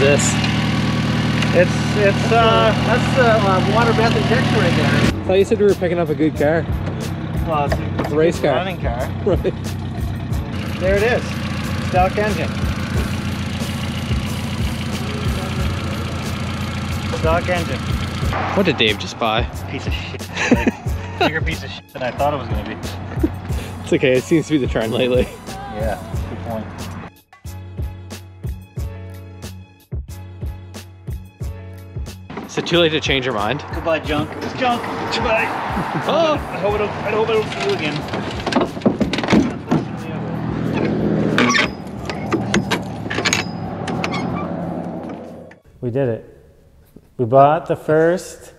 this? It's it's uh that's the uh, water meth injection right there. I thought you said we were picking up a good car. Well, it's, it's a race car. running car. Right. There it is. Stock engine. Stock engine. What did Dave just buy? Piece of shit. Like, bigger piece of shit than I thought it was gonna be. It's okay. It seems to be the trend lately. Yeah, good point. Too late to change your mind? Goodbye, junk. It's junk. Goodbye. Oh, I hope I don't. I hope I don't see you again. We did it. We bought the first,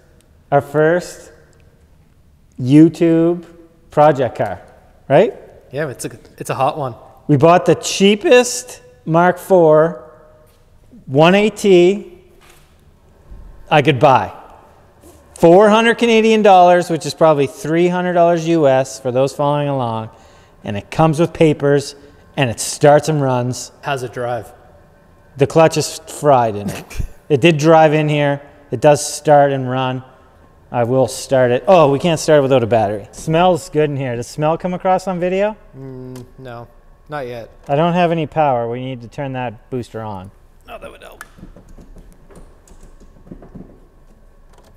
our first YouTube project car, right? Yeah, it's a it's a hot one. We bought the cheapest Mark IV 1.8T I could buy. 400 Canadian dollars, which is probably $300 US for those following along. And it comes with papers and it starts and runs. How's it drive? The clutch is fried in it. it did drive in here. It does start and run. I will start it. Oh, we can't start it without a battery. Smells good in here. Does smell come across on video? Mm, no, not yet. I don't have any power. We need to turn that booster on. Oh, that would help.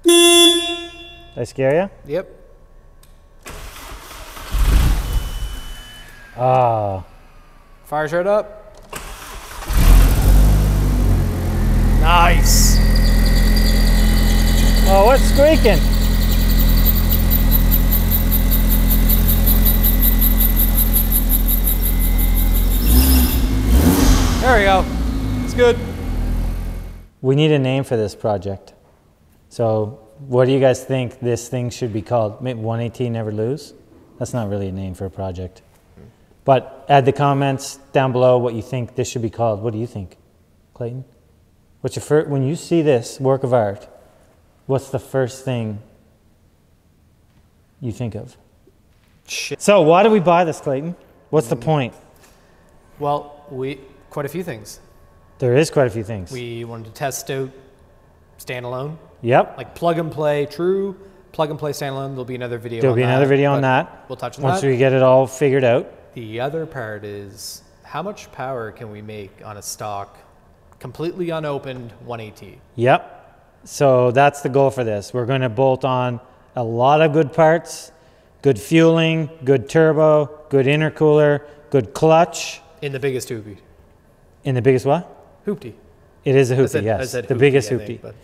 Did I scare you? Yep. Oh, Fire shirt up. Nice. oh, what's squeaking? There we go. It's good. We need a name for this project. So, what do you guys think this thing should be called? Maybe 118 Never Lose? That's not really a name for a project. But add the comments down below what you think this should be called. What do you think, Clayton? What's your first, when you see this work of art, what's the first thing you think of? Shit. So, why do we buy this, Clayton? What's the mm. point? Well, we quite a few things. There is quite a few things. We wanted to test out standalone, yep. like plug and play, true plug and play standalone. There'll be another video. There'll be another that, video on that. We'll touch on that. Once that. we get it all figured out. The other part is how much power can we make on a stock completely unopened 1.8T? Yep. So that's the goal for this. We're going to bolt on a lot of good parts, good fueling, good turbo, good intercooler, good clutch. In the biggest hoopty. In the biggest what? Hoopty. It is a I hoopty, said- yes. the biggest I hoopty. think, but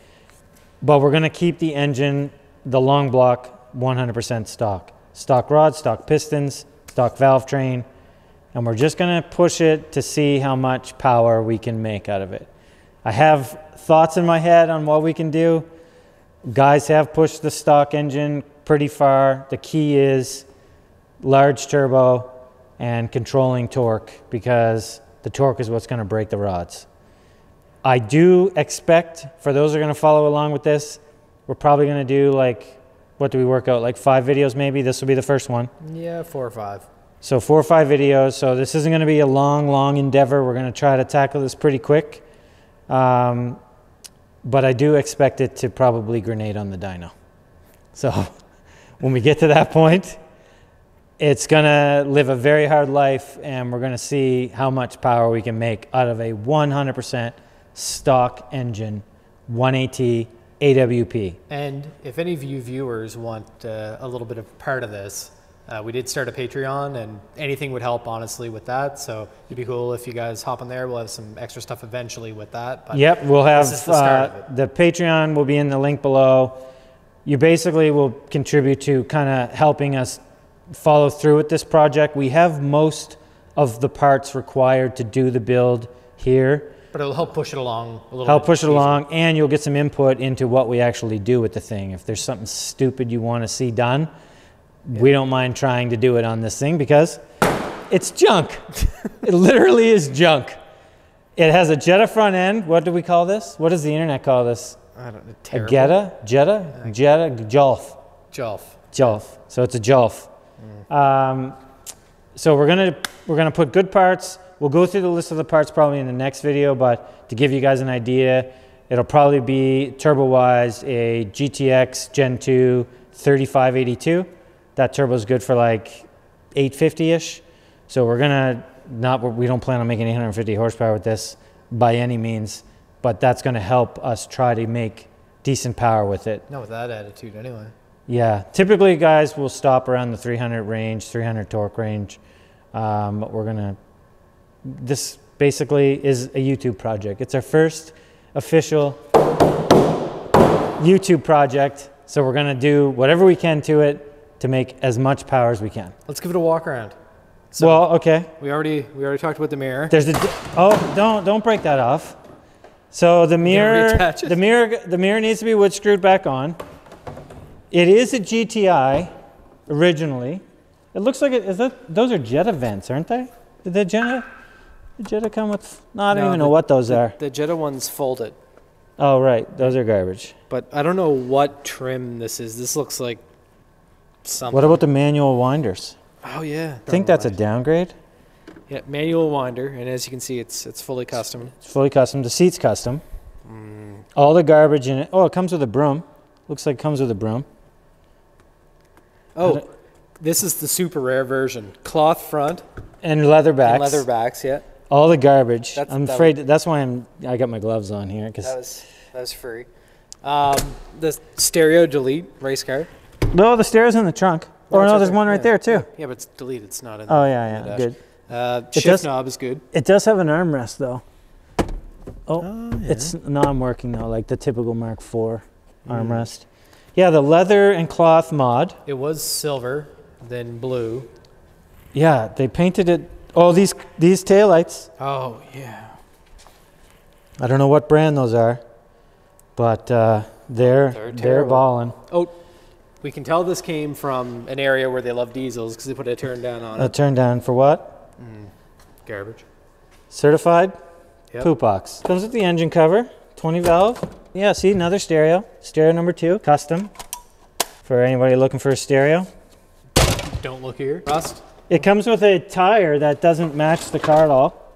But we're going to keep the engine, the long block, 100% stock. Stock rods, stock pistons, stock valve train. And we're just going to push it to see how much power we can make out of it. I have thoughts in my head on what we can do. Guys have pushed the stock engine pretty far. The key is large turbo and controlling torque because the torque is what's going to break the rods. I do expect for those who are going to follow along with this, we're probably going to do like, what do we work out? Like five videos maybe? This will be the first one. yeah, four or five. So four or five videos. So this isn't going to be a long, long endeavor. We're going to try to tackle this pretty quick. Um, but I do expect it to probably grenade on the dyno. So when we get to that point, it's going to live a very hard life and we're going to see how much power we can make out of a 100% stock engine 1.8T AWP. And if any of you viewers want uh, a little bit of part of this, uh, we did start a Patreon, and anything would help, honestly, with that. So it'd be cool if you guys hop on there. We'll have some extra stuff eventually with that. But Yep, we'll have the uh, the Patreon will be in the link below. You basically will contribute to kind of helping us follow through with this project. We have most of the parts required to do the build here. But it'll help push it along a little. Help push it easier. along, and you'll get some input into what we actually do with the thing. If there's something stupid you want to see done, we don't mind trying to do it on this thing because it's junk. it literally is junk. It has a Jetta front end. What do we call this? What does the internet call this? I don't know. A. Jetta? Jetta? Jetta? Jolf. Jolf. Jolf. So it's a Jolf. Um, so we're gonna we're gonna put good parts, We'll go through the list of the parts probably in the next video, but to give you guys an idea, it'll probably be turbo-wise a GTX Gen 2 3582. That turbo is good for like 850-ish. So we're gonna not we don't plan on making 850 horsepower with this by any means, but that's gonna help us try to make decent power with it. Not with that attitude, anyway. Yeah, typically guys will stop around the 300 range, 300 torque range. Um, we're gonna. This basically is a YouTube project. It's our first official YouTube project, so we're gonna do whatever we can to it to make as much power as we can. Let's give it a walk around. So well, okay. we already we already talked about the mirror. There's a. Oh, don't don't break that off. So the mirror, the mirror, the mirror needs to be wood screwed back on. It is a GTI originally. It looks like it is that those are Jetta vents, aren't they? The Jetta, the Jetta come with? No, I don't No, even know the- what those the, are. The Jetta one's folded, Oh right, those are garbage. but I don't know what trim this is. This looks like something. What about the manual winders? Oh yeah. I think that's a downgrade. yeah manual winder, and as you can see, it's it's fully custom. It's fully custom. The seat's custom. Mm. All the garbage in it. Oh, it comes with a broom. Looks like it comes with a broom. Oh, this is the super rare version. Cloth front And leather backs. and leather backs. Yeah, All the garbage. That's- I'm that afraid that's why I'm. I got my gloves on here because. that was that was free. Um, the stereo delete race car. No, the stereo's in the trunk. Oh, Or no, there's there. one right Yeah. there too. Yeah, but it's delete. It's not in. Oh the- yeah, in yeah, the dash. good. Uh, shift does- knob is good. It does have an armrest though. Oh, Oh, it's non-working though, like the typical Mark IV Hmm. armrest. Yeah, the leather and cloth mod. It was silver, then blue. Yeah, they painted it. Oh, these these taillights. Oh yeah. I don't know what brand those are, but uh, they're They're they're, balling. Oh, we can tell this came from an area where they love diesels because they put a turn down on A it. turn down for what? Mm, garbage. Certified. Yep. Poop box. Comes with the engine cover, 20 valve. Yeah, see, another stereo. Stereo number two, custom. For anybody looking for a stereo. Don't look here. Rust. It comes with a tire that doesn't match the car at all.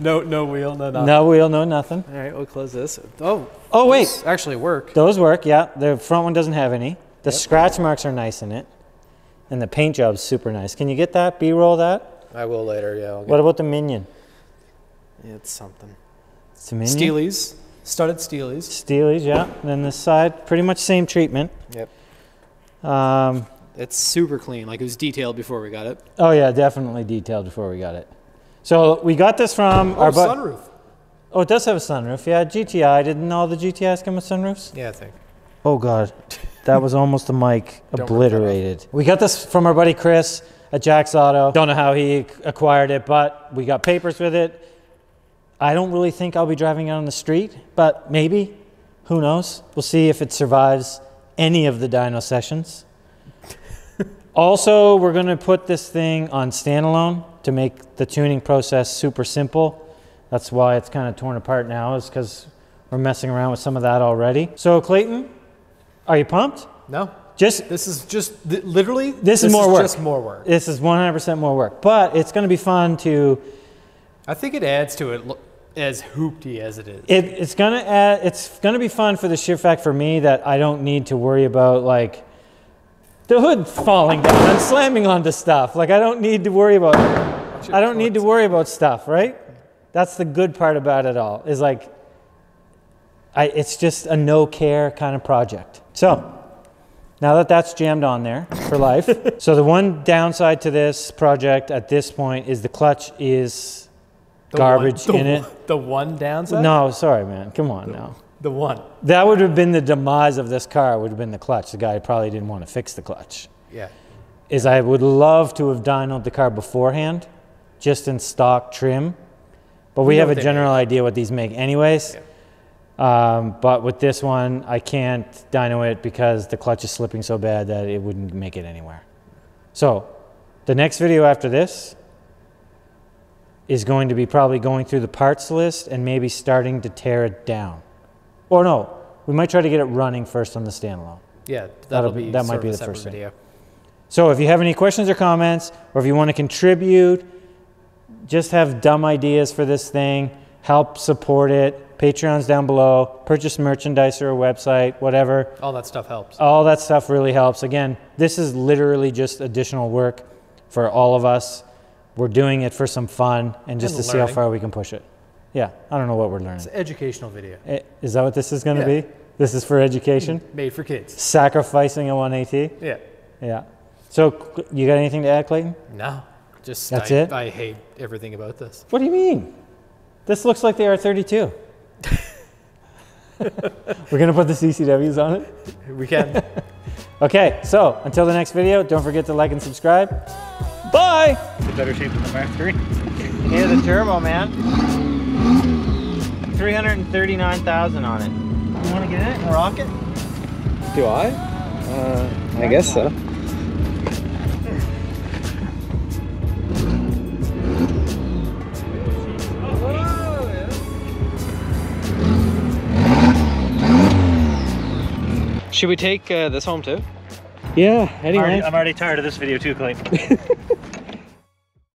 no, no wheel, no nothing. No wheel, no nothing. All right, we'll close this. Oh, Oh, wait. these actually work. Those work, yeah. The front one doesn't have any. The scratch marks are nice in it. And the paint job's super nice. Can you get that? B roll that? I will later. Yeah. I'll get What about the Minion? It's something. It's a Minion. Steelies, studded Steelies. Steelies, yeah. And then this side, pretty much same treatment. Yep. Um, It's super clean. Like it was detailed before we got it. oh, yeah, definitely detailed before we got it. So we got this from Oh, our bu- sunroof. Oh, it does have a sunroof. Yeah, GTI. Didn't all the GTIs come with sunroofs? Yeah, I think. Oh God, that was almost the mic Don't rip that off. obliterated. We got this from our buddy Chris at Jack's Auto. Don't know how he acquired it, but we got papers with it. I don't really think I'll be driving it on the street, but maybe. Who knows? We'll see if it survives any of the dyno sessions. Also, we're going to put this thing on standalone to make the tuning process super simple. That's why it's kind of torn apart now, is because we're messing around with some of that already. So, Clayton, are you pumped? No, Just this is just literally. This is more work. Just more work. this is 100% more work, but it's going to be fun to. I think it adds to it as hoopty as it is. It, it's going to add. It's going to be fun for the sheer fact for me that I don't need to worry about like the hood falling down and slamming onto stuff. Like I don't need to worry about. I don't need to worry about stuff, right? That's the good part about it all. Is like. I, it's just a no care kind of project. So, now that that's jammed on there for life. so the one downside to this project at this point is the clutch is The garbage one, in it. The one downside. No, sorry, man. Come on now. The one. That would have been the demise of this car. Would have been the clutch. The guy probably didn't want to fix the clutch. Yeah. Is I would love to have dynoed the car beforehand, just in stock trim. But we We have a general idea what these make, anyways. Um, but with this one, I can't dyno it because the clutch is slipping so bad that it wouldn't make it anywhere. So, the next video after this is going to be probably going through the parts list and maybe starting to tear it down. Or no, we might try to get it running first on the standalone. Yeah. That'll, That'll be that might be the first separate thing. video. So if you have any questions or comments, or if you want to contribute, just have dumb ideas for this thing, help support it. Patreon's down below. Purchase merchandise or a website, whatever. All that stuff helps. All that stuff really helps. Again, this is literally just additional work for all of us. We're doing it for some fun and just And to see how far we can push it. Yeah, I don't know what we're learning. It's an educational video Eh, Is that what this is going to Yeah. be? This is for education? made for kids. Sacrificing a 1.8T? Yeah. Yeah. So, you got anything to add, Clayton? No. Just That's I, it? I hate everything about this. What do you mean? This looks like the R32. We're going to put the CCWs on it? We can. Okay, so until the next video, don't forget to like and subscribe. Bye! It's a better shape than the Mark III. Here's the turbo, man. 339,000 on it. You want to get in it and rock it? Do I? Uh, I guess so. Should we take uh, this home too? Yeah, Anyway. I'm already tired of this video too, Clayton.